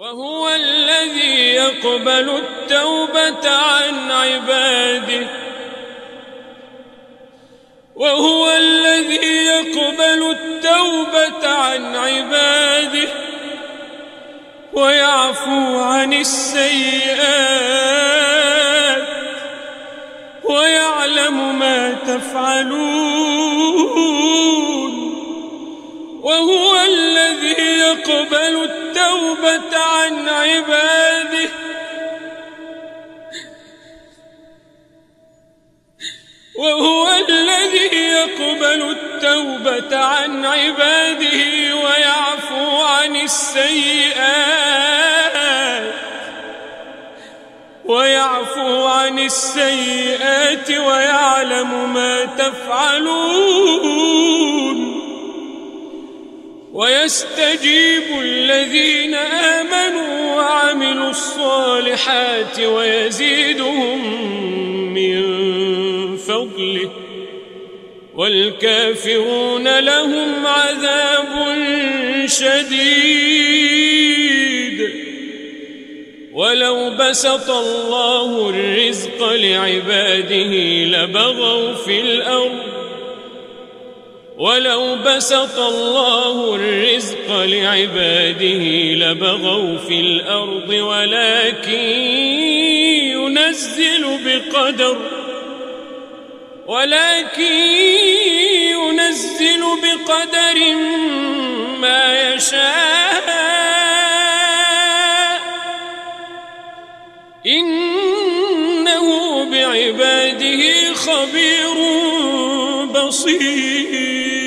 وهو الذي يقبل التوبة عن عباده. وهو الذي يقبل التوبة عن عباده. ويعفو عن السيئات. ويعلم ما تفعلون. التوبة عن عباده. وهو الذي يقبل التوبة عن عباده ويعفو عن السيئات. ويعفو عن السيئات ويعلم ما تفعلون. ويستجيب الذين آمنوا وعملوا الصالحات ويزيدهم من فضله والكافرون لهم عذاب شديد. ولو بسط الله الرزق لعباده لبغوا في الأرض ولو بسط الله الرزق لعباده لبغوا في الأرض ولكن ينزل بقدر ولكن ينزل بقدر ما يشاء. إنه بعباده خبير بصير.